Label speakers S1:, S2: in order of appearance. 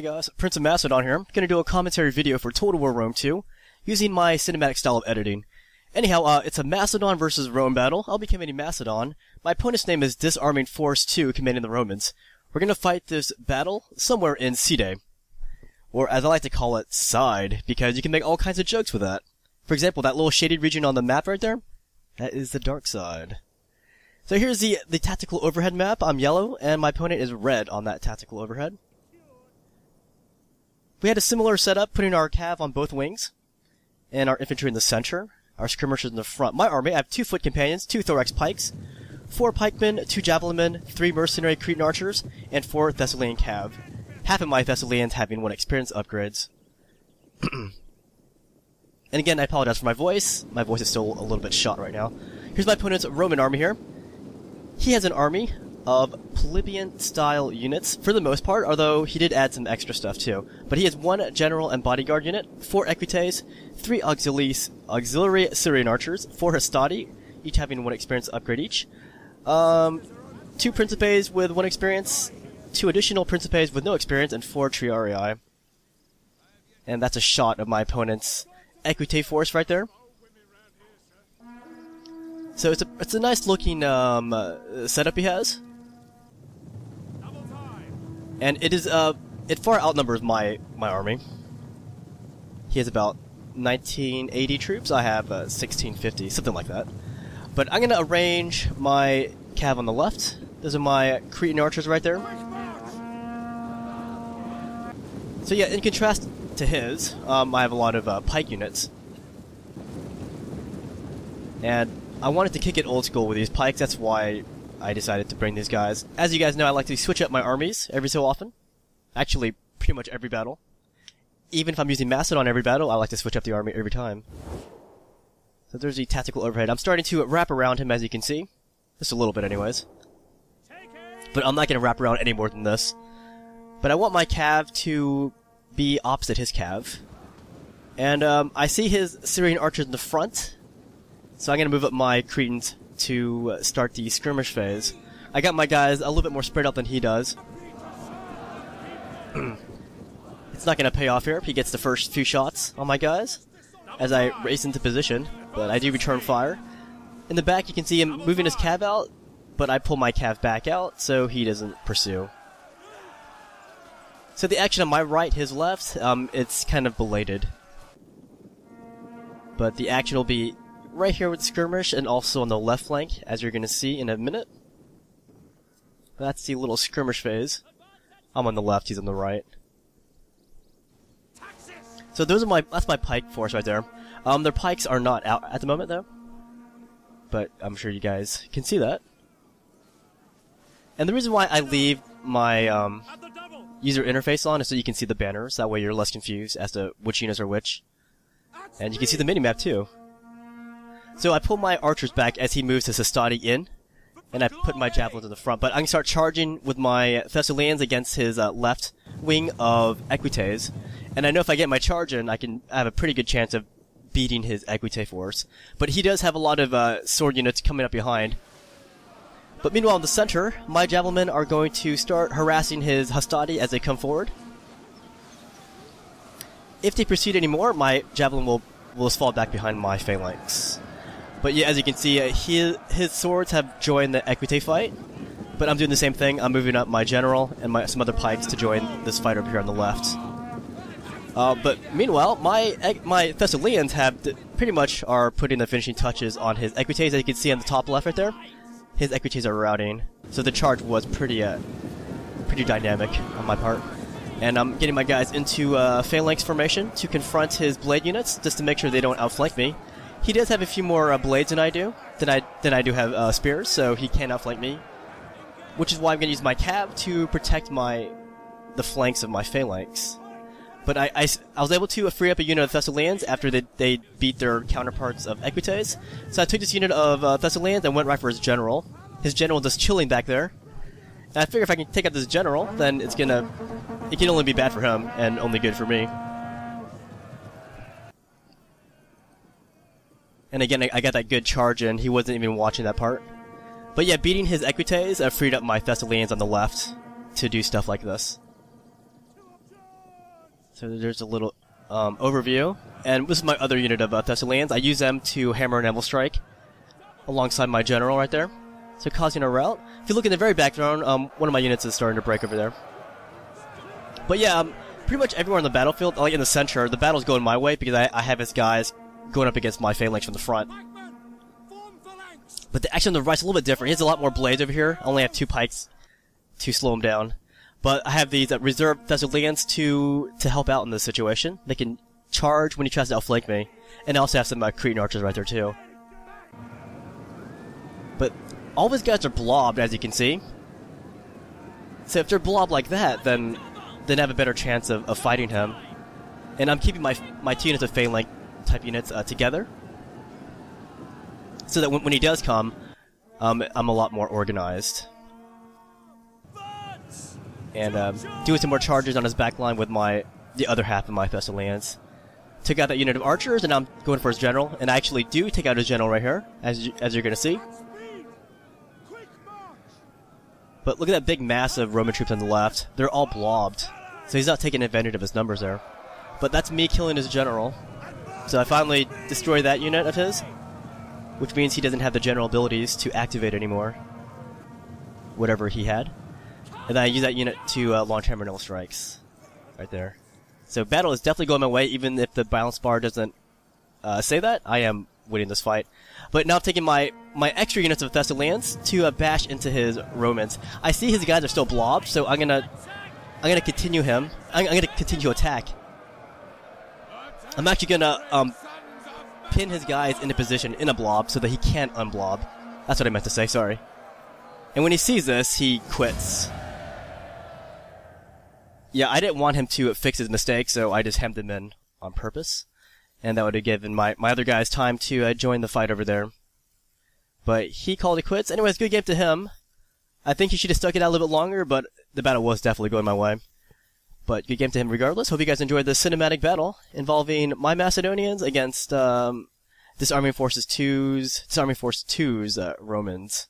S1: Hey guys, Prince of Macedon here. I'm gonna do a commentary video for Total War Rome 2, using my cinematic style of editing. Anyhow, uh, it's a Macedon versus Rome battle. I'll be commanding Macedon. My opponent's name is Disarming Force 2, commanding the Romans. We're gonna fight this battle somewhere in Side. Or as I like to call it, Side, because you can make all kinds of jokes with that. For example, that little shaded region on the map right there, that is the dark side. So here's the, the tactical overhead map. I'm yellow, and my opponent is red on that tactical overhead. We had a similar setup, putting our cav on both wings, and our infantry in the center, our skirmishers in the front. My army, I have two foot companions, two thorax pikes, four pikemen, two javelinmen, three mercenary Cretan archers, and four Thessalian cav. Half of my Thessalians having one experience upgrades. and again, I apologize for my voice. My voice is still a little bit shot right now. Here's my opponent's Roman army here. He has an army of plebeian style units for the most part, although he did add some extra stuff too. But he has one general and bodyguard unit, four equites, three auxiliary Syrian archers, four hastati, each having one experience upgrade each. Um, two principes with one experience, two additional principes with no experience, and four triarii. And that's a shot of my opponent's equite force right there. So it's a it's a nice looking um, uh, setup he has and it is uh it far outnumbers my my army. He has about 1980 troops. I have uh, 1650, something like that. But I'm gonna arrange my cav on the left. Those are my Cretan archers right there. So yeah, in contrast to his, um, I have a lot of uh, pike units. And I wanted to kick it old school with these pikes, that's why I decided to bring these guys. As you guys know, I like to switch up my armies every so often. Actually, pretty much every battle. Even if I'm using Macedon every battle, I like to switch up the army every time. So there's the tactical overhead. I'm starting to wrap around him, as you can see. Just a little bit, anyways. But I'm not going to wrap around any more than this. But I want my cav to be opposite his cav. And um, I see his Syrian archers in the front. So I'm going to move up my Cretans to start the skirmish phase. I got my guys a little bit more spread out than he does. it's not going to pay off here if he gets the first few shots on my guys as I race into position, but I do return fire. In the back you can see him moving his cav out, but I pull my cav back out so he doesn't pursue. So the action on my right, his left, um, it's kind of belated. But the action will be right here with skirmish and also on the left flank, as you're going to see in a minute. That's the little skirmish phase. I'm on the left, he's on the right. So those are my, that's my pike force right there. Um, their pikes are not out at the moment though. But I'm sure you guys can see that. And the reason why I leave my, um, user interface on is so you can see the banners, that way you're less confused as to which units are which. And you can see the minimap too. So I pull my archers back as he moves his hastati in, and I put my javelins in the front. But I can start charging with my Thessalians against his uh, left wing of Equites, and I know if I get my charge in, I can have a pretty good chance of beating his Equite force. But he does have a lot of uh, sword units coming up behind. But meanwhile, in the center, my javelin are going to start harassing his hastati as they come forward. If they proceed anymore, my javelin will will fall back behind my phalanx. But yeah, as you can see, uh, he, his swords have joined the Equite fight. But I'm doing the same thing. I'm moving up my general and my, some other pikes to join this fight over here on the left. Uh, but meanwhile, my my Thessalians have pretty much are putting the finishing touches on his Equites, as you can see on the top left right there. His Equites are routing, so the charge was pretty uh, pretty dynamic on my part. And I'm getting my guys into uh, phalanx formation to confront his blade units, just to make sure they don't outflank me. He does have a few more uh, blades than I do. Than I than I do have uh, spears, so he can't outflank me. Which is why I'm going to use my cav to protect my the flanks of my phalanx. But I, I, I, was able to free up a unit of Thessalians after they, they beat their counterparts of Equites. So I took this unit of uh, Thessalians and went right for his general. His general just chilling back there. And I figure if I can take out this general, then it's gonna... It can only be bad for him, and only good for me. And again, I, I, got that good charge in. He wasn't even watching that part. But yeah, beating his Equites uh, freed up my Thessalians on the left to do stuff like this. So there's a little um, overview. And this is my other unit of uh, Thessalians. I use them to hammer an Anvil Strike alongside my general right there. So causing a rout. If you look in the very background, um, one of my units is starting to break over there. But yeah, um, pretty much everywhere on the battlefield, like in the center, the battle's going my way because I, I have his guys going up against my phalanx from the front. But the action on the right's a little bit different. He has a lot more blades over here. I only have two pikes to slow him down. But I have these uh, reserve Thessalians to to help out in this situation. They can charge when he tries to outflank me. And I also have some uh, Cretan archers right there too. But all these guys are blobbed, as you can see. So if they're blobbed like that, then then I have a better chance of, of fighting him. And I'm keeping my my two units Phalanx type units uh, together. So that when, when he does come, um, I'm a lot more organized and um, doing some more charges on his back line with my the other half of my Thessalians. Took out that unit of archers, and I'm going for his general. And I actually do take out his general right here, as you, as you're going to see. But look at that big mass of Roman troops on the left. They're all blobbed, so he's not taking advantage of his numbers there. But that's me killing his general. So I finally destroy that unit of his, which means he doesn't have the general abilities to activate anymore. Whatever he had. And then I use that unit to uh, launch hammer nail strikes. Right there. So battle is definitely going my way, even if the balance bar doesn't uh, say that. I am winning this fight. But now I'm taking my, my extra units of Thessalians to uh, bash into his Romans. I see his guys are still blobbed, so I'm gonna I'm gonna continue him. I'm, I'm gonna continue to attack. I'm actually gonna um, pin his guys into position in a blob so that he can't unblob. That's what I meant to say. Sorry. And when he sees this, he quits. Yeah, I didn't want him to fix his mistake, so I just hemmed him in on purpose. And that would have given my, my other guys time to uh, join the fight over there. But he called it quits. Anyways, good game to him. I think he should have stuck it out a little bit longer, but the battle was definitely going my way. But good game to him regardless. Hope you guys enjoyed the cinematic battle involving my Macedonians against um, Disarming Forces 2's Disarming Force 2's uh, Romans.